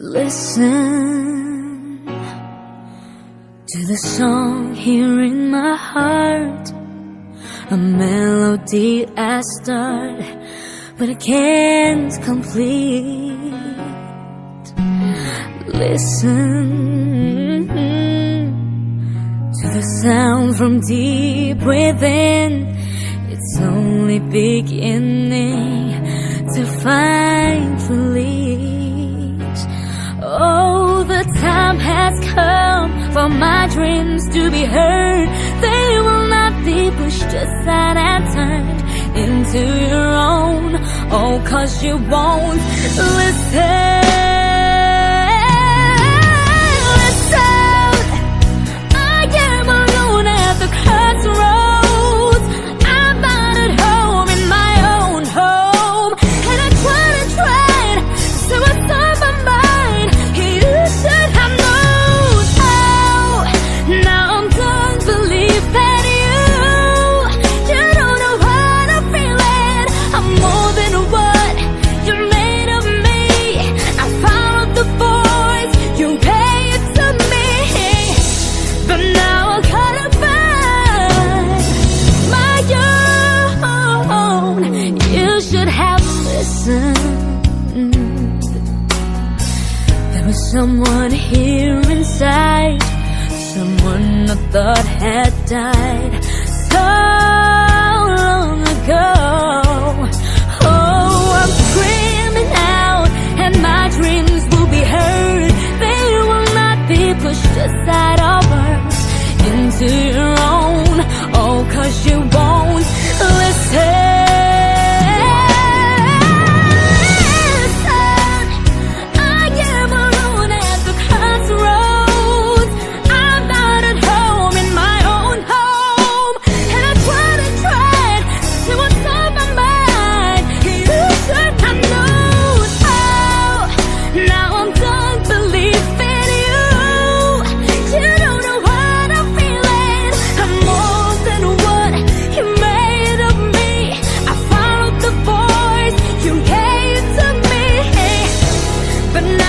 Listen to the song here in my heart, a melody I start, but I can't complete. Listen to the sound from deep within. It's only beginning to find relief. Has come for my dreams to be heard. They will not be pushed aside and turned into your own. Oh, cause you won't listen. Someone here inside. Someone I thought had died So long ago. Oh, I'm screaming out And my dreams will be heard. They will not be pushed aside or burned Into but now